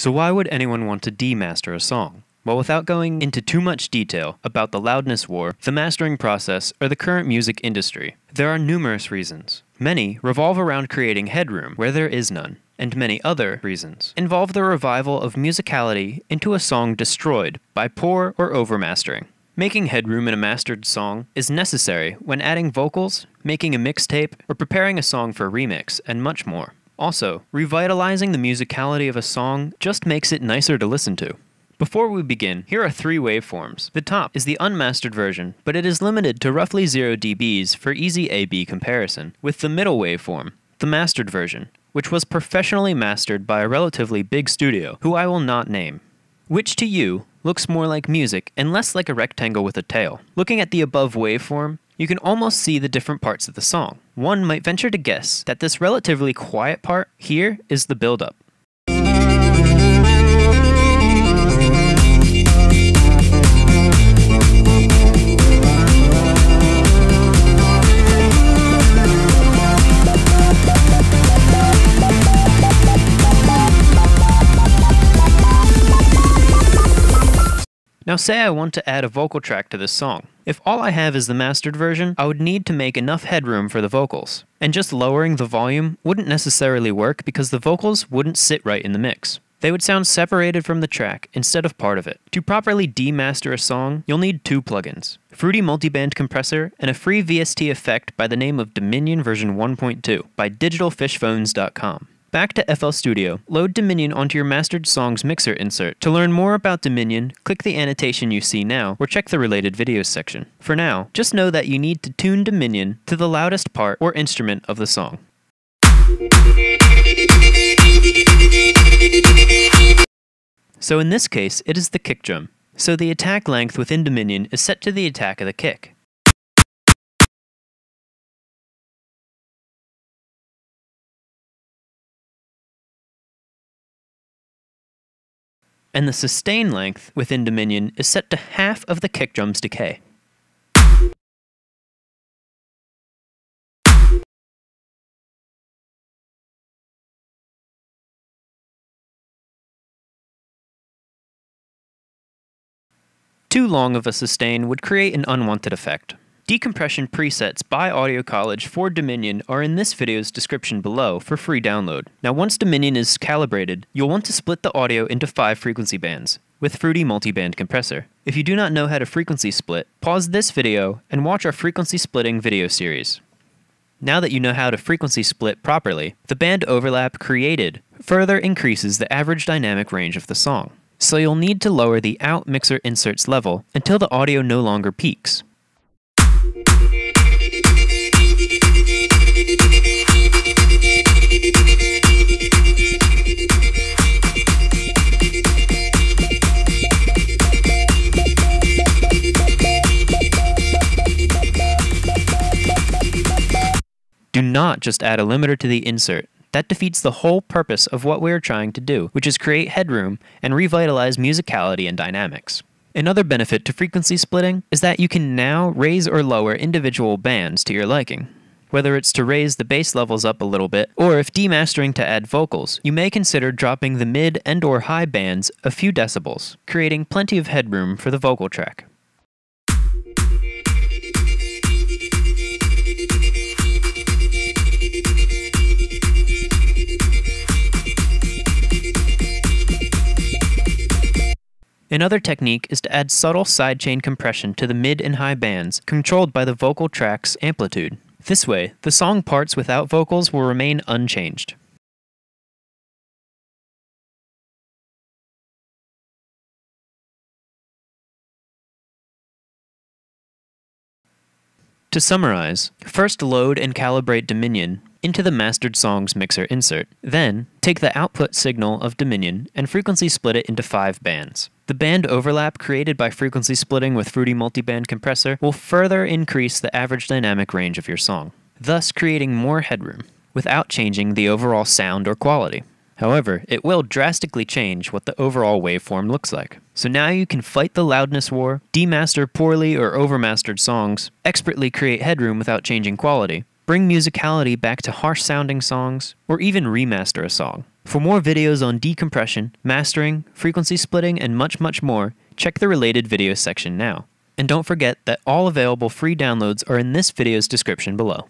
So why would anyone want to demaster a song? Well, without going into too much detail about the loudness war, the mastering process, or the current music industry, there are numerous reasons. Many revolve around creating headroom where there is none, and many other reasons involve the revival of musicality into a song destroyed by poor or overmastering. Making headroom in a mastered song is necessary when adding vocals, making a mixtape, or preparing a song for a remix, and much more. Also, revitalizing the musicality of a song just makes it nicer to listen to. Before we begin, here are three waveforms. The top is the unmastered version, but it is limited to roughly 0 dBs for easy A-B comparison, with the middle waveform, the mastered version, which was professionally mastered by a relatively big studio, who I will not name. Which to you looks more like music and less like a rectangle with a tail. Looking at the above waveform, you can almost see the different parts of the song. One might venture to guess that this relatively quiet part here is the build-up. Now say I want to add a vocal track to this song. If all I have is the mastered version, I would need to make enough headroom for the vocals. And just lowering the volume wouldn't necessarily work because the vocals wouldn't sit right in the mix. They would sound separated from the track instead of part of it. To properly demaster a song, you'll need two plugins. Fruity Multiband Compressor and a free VST effect by the name of Dominion version 1.2 by digitalfishphones.com. Back to FL Studio, load Dominion onto your mastered songs mixer insert. To learn more about Dominion, click the annotation you see now or check the related videos section. For now, just know that you need to tune Dominion to the loudest part or instrument of the song. So in this case, it is the kick drum. So the attack length within Dominion is set to the attack of the kick. And the sustain length within Dominion is set to half of the kick drum's decay. Too long of a sustain would create an unwanted effect. Decompression presets by Audio College for Dominion are in this video's description below for free download. Now once Dominion is calibrated, you'll want to split the audio into five frequency bands with Fruity Multiband Compressor. If you do not know how to frequency split, pause this video and watch our frequency splitting video series. Now that you know how to frequency split properly, the band overlap created further increases the average dynamic range of the song. So you'll need to lower the out mixer inserts level until the audio no longer peaks. Do not just add a limiter to the insert. That defeats the whole purpose of what we are trying to do, which is create headroom and revitalize musicality and dynamics. Another benefit to frequency splitting is that you can now raise or lower individual bands to your liking. Whether it's to raise the bass levels up a little bit, or if demastering to add vocals, you may consider dropping the mid and or high bands a few decibels, creating plenty of headroom for the vocal track. Another technique is to add subtle sidechain compression to the mid and high bands, controlled by the vocal track's amplitude. This way, the song parts without vocals will remain unchanged. To summarize, first load and calibrate Dominion into the mastered songs mixer insert. Then, take the output signal of Dominion and frequency split it into five bands. The band overlap created by frequency splitting with Fruity Multiband Compressor will further increase the average dynamic range of your song, thus creating more headroom, without changing the overall sound or quality. However, it will drastically change what the overall waveform looks like. So now you can fight the loudness war, demaster poorly or overmastered songs, expertly create headroom without changing quality, bring musicality back to harsh sounding songs, or even remaster a song. For more videos on decompression, mastering, frequency splitting, and much, much more, check the related video section now. And don't forget that all available free downloads are in this video's description below.